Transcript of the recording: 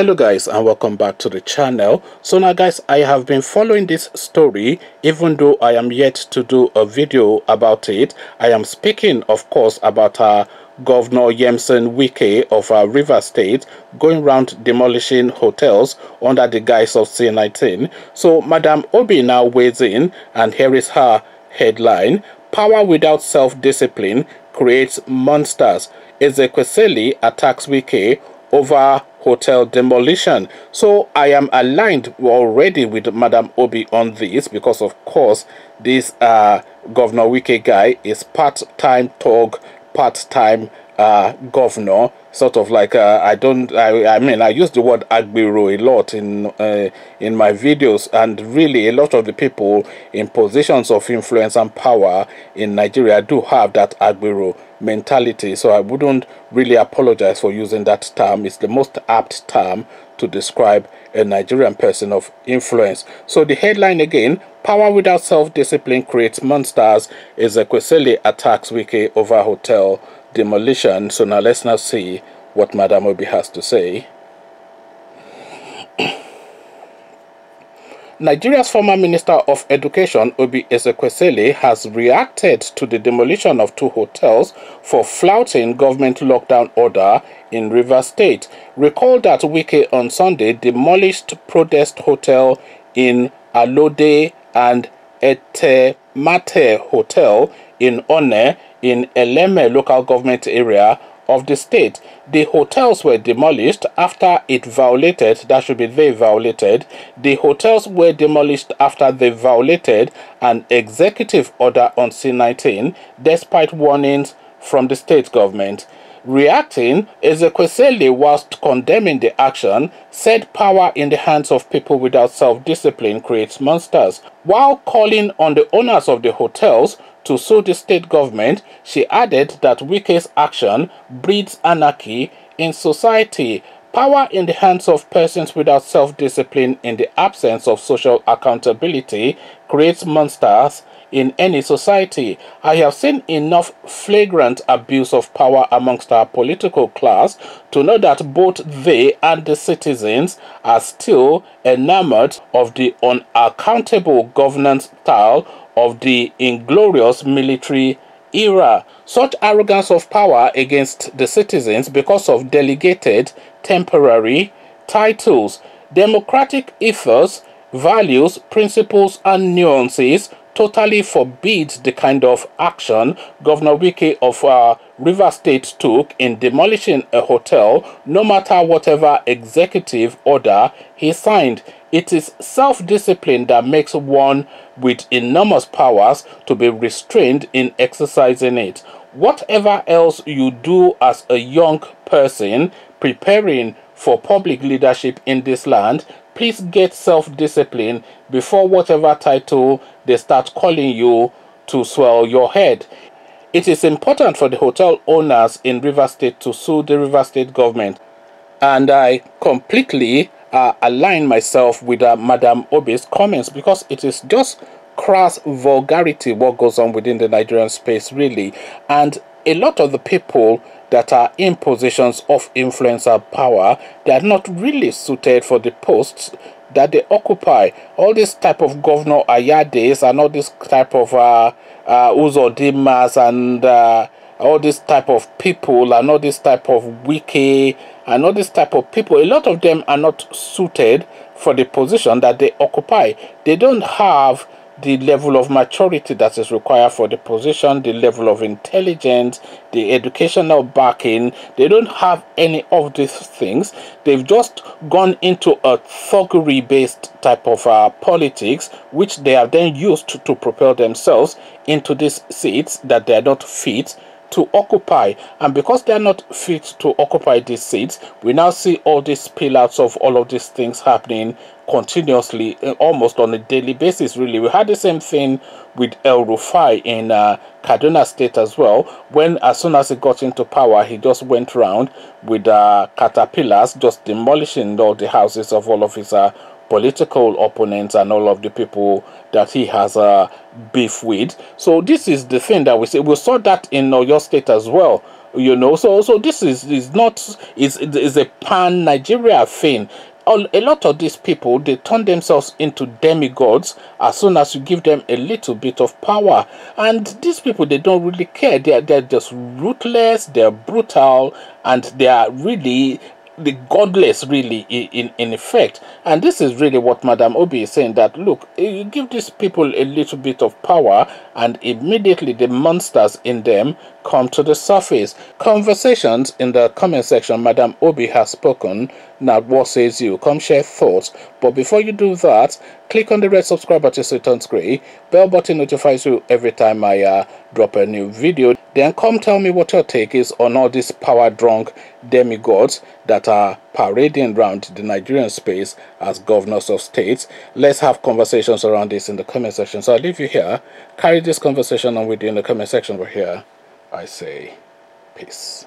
hello guys and welcome back to the channel. So now guys i have been following this story even though i am yet to do a video about it. I am speaking of course about uh, governor Nyesom Wike of uh, river state going around demolishing hotels under the guise of c19 so madam obi now weighs in and here is her headline. Power without self-discipline creates monsters. Ezekwesili attacks wike over hotel demolition. So I am aligned already with Madam Obi on this because of course this uh, Governor Wike guy is part-time talk, part-time uh, governor sort of like uh, I don't I, I mean I use the word agbero a lot in uh, in my videos and really a lot of the people in positions of influence and power in Nigeria do have that agbero mentality. So I wouldn't really apologize for using that term. It's the most apt term to describe a Nigerian person of influence. So the headline again power without self-discipline creates monsters is Ezekwesili attacks Wike over hotel demolition. So now let's now see what Madam Obi has to say. Nigeria's former Minister of Education, Oby Ezekwesili, has reacted to the demolition of two hotels for flouting government lockdown order in River State. Recall that Wike on Sunday demolished Prodest Hotel in Alode and Etemate Hotel in Onne in Eleme local government area of the state. The hotels were demolished after it violated, that should be they violated, the hotels were demolished after they violated an executive order on C19 despite warnings from the state government. Reacting, Ezekwesili, whilst condemning the action, said power in the hands of people without self-discipline creates monsters. While calling on the owners of the hotels to sue the state government, she added that Wike's action breeds anarchy in society. Power in the hands of persons without self-discipline in the absence of social accountability creates monsters in any society. I have seen enough flagrant abuse of power amongst our political class to know that both they and the citizens are still enamored of the unaccountable governance style of the inglorious military era. Such arrogance of power against the citizens because of delegated temporary titles, democratic ethos, values, principles, and nuances totally forbids the kind of action Governor Wike of uh, River State took in demolishing a hotel, no matter whatever executive order he signed. It is self-discipline that makes one with enormous powers to be restrained in exercising it. Whatever else you do as a young person preparing for public leadership in this land, please get self-discipline before whatever title they start calling you to swell your head. It is important for the hotel owners in River State to sue the River State government. And I completely uh, align myself with uh, Madam Obi's comments because it is just crass vulgarity what goes on within the Nigerian space, really. And a lot of the people that are in positions of influence or power, they are not really suited for the posts that they occupy. All this type of Governor Ayades and all this type of uh, uh, Uzodimmas and uh, all this type of people and all this type of Wike and all this type of people, a lot of them are not suited for the position that they occupy. They don't have the level of maturity that is required for the position, the level of intelligence, the educational backing. They don't have any of these things. They've just gone into a thuggery based type of uh, politics, which they have then used to, to propel themselves into these seats that they are not fit to occupy. And because they are not fit to occupy these seats we now see all these spillouts of all of these things happening continuously uh, almost on a daily basis really. We had the same thing with El Rufai in uh, Kaduna state as well. When as soon as he got into power he just went around with uh, caterpillars just demolishing all the houses of all of his uh, political opponents and all of the people that he has a uh, beef with. So this is the thing that we say. We saw that in your State as well. you know so so this is is not is is a pan nigeria thing a lot of these people they turn themselves into demigods as soon as you give them a little bit of power and these people they don't really care they're, they're just ruthless they're brutal and they are really the godless really in, in effect. And this is really what madam obi is saying that look eh, you give these people a little bit of power and immediately the monsters in them come to the surface. Conversations in the comment section madam obi has spoken now what says you? Come share thoughts. But before you do that click on the red subscribe button so it turns gray bell button notifies you every time i uh, drop a new video then come tell me what your take is on all these power drunk demigods that are parading around the Nigerian space as governors of states. Let's have conversations around this in the comment section. So I leave you here. Carry this conversation on with you in the comment section over here. I say peace.